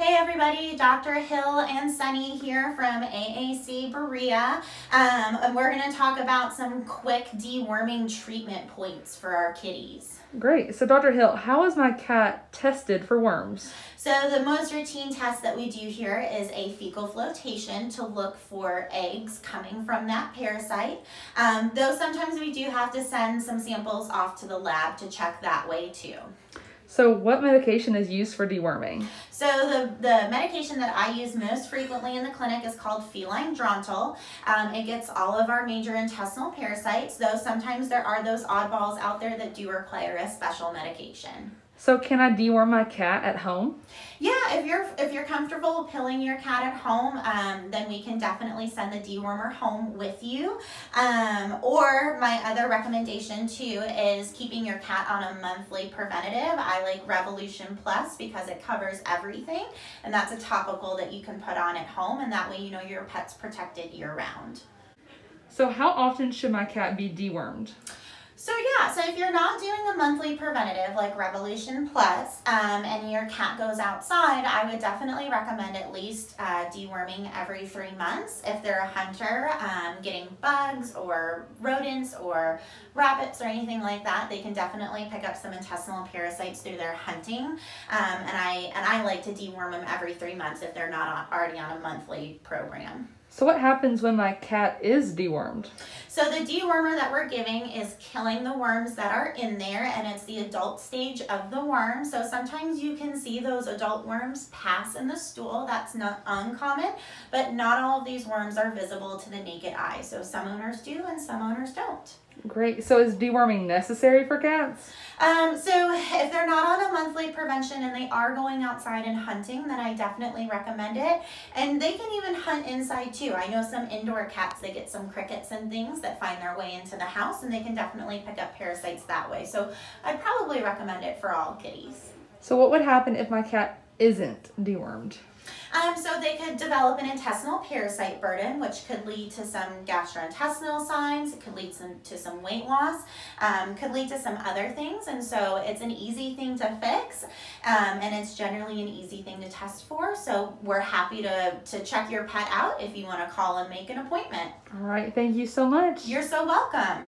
Hey everybody, Dr. Hill and Sunny here from AAC Berea. Um, and we're going to talk about some quick deworming treatment points for our kitties. Great. So, Dr. Hill, how is my cat tested for worms? So, the most routine test that we do here is a fecal flotation to look for eggs coming from that parasite. Um, though sometimes we do have to send some samples off to the lab to check that way too. So, what medication is used for deworming? So, the, the medication that I use most frequently in the clinic is called feline Drontal. Um, it gets all of our major intestinal parasites, though sometimes there are those oddballs out there that do require a special medication. So can I deworm my cat at home? Yeah, if you're if you're comfortable pilling your cat at home, um, then we can definitely send the dewormer home with you. Um, or my other recommendation too is keeping your cat on a monthly preventative. I like Revolution Plus because it covers everything, and that's a topical that you can put on at home, and that way you know your pet's protected year round. So how often should my cat be dewormed? So if you're not doing a monthly preventative like Revolution Plus, um, and your cat goes outside, I would definitely recommend at least uh, deworming every three months. If they're a hunter, um, getting bugs or rodents or rabbits or anything like that, they can definitely pick up some intestinal parasites through their hunting. Um, and I and I like to deworm them every three months if they're not already on a monthly program. So what happens when my cat is dewormed? So the dewormer that we're giving is killing the worms that are in there and it's the adult stage of the worm. So sometimes you can see those adult worms pass in the stool. That's not uncommon, but not all of these worms are visible to the naked eye. So some owners do and some owners don't. Great. So is deworming necessary for cats? Um, so if they're not on a monthly prevention and they are going outside and hunting, then I definitely recommend it. And they can even hunt inside too. I know some indoor cats, they get some crickets and things that find their way into the house and they can definitely pick up parasites that way. So I'd probably recommend it for all kitties. So what would happen if my cat isn't dewormed? Um, so they could develop an intestinal parasite burden, which could lead to some gastrointestinal signs. It could lead some, to some weight loss. Um, could lead to some other things. And so it's an easy thing to fix, um, and it's generally an easy thing to test for. So we're happy to, to check your pet out if you want to call and make an appointment. All right. Thank you so much. You're so welcome.